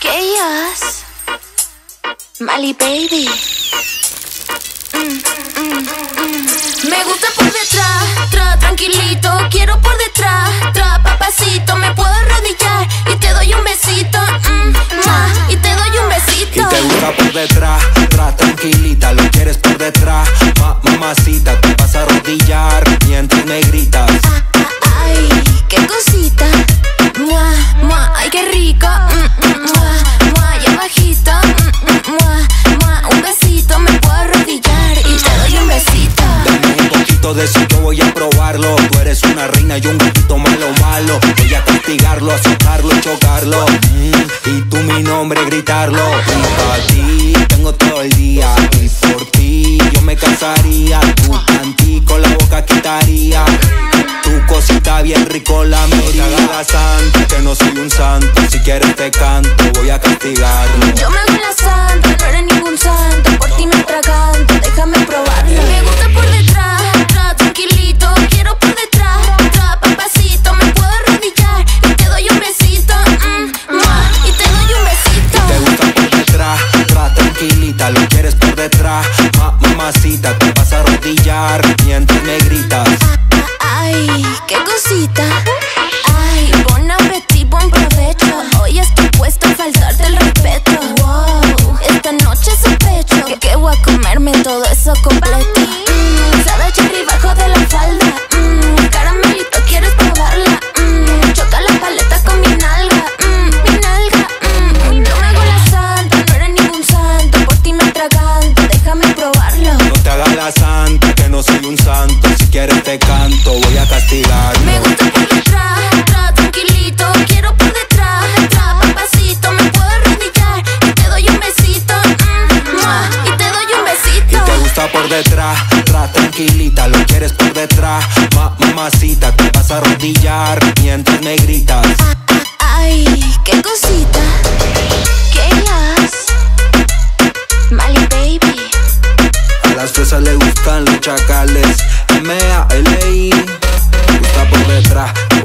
Chaos. Mali Baby. Mm, mm, mm. Me gusta por detrás, tra, tranquilito. Quiero por detrás, tra, papacito. Me puedo arrodillar y te doy un besito. mm, mua, y te doy un Y besito. te gusta por detrás, tra, tranquilita, lo quieres por detrás, de eso, yo voy a probarlo. Tú eres una reina y un gatito malo, malo. Voy a castigarlo, azotarlo chocarlo. Mm, y tú mi nombre gritarlo. Y para ti tengo todo el día. Y por ti yo me casaría. Tu panty con la boca quitaría. Tu cosita bien rico la mería. No santa, que no soy un santo. Si quieres te canto, voy a castigarlo. Yo me hago la mientras me gritas. Ay, qué cosita. Que no soy un santo, si quieres te canto, voy a castigarlo. Me gusta por detrás, tra, tranquilito. Quiero por detrás, tra, papacito. Me puedo arrodillar y te doy un besito. mm, y te doy un Y besito. te gusta por detrás, tra, tranquilita, lo quieres por detrás, ma, mamacita, te vas a arrodillar mientras me gritas. Ay, qué cosita. princesa le gustan los chacales. M-A-L-I, gusta por detrás.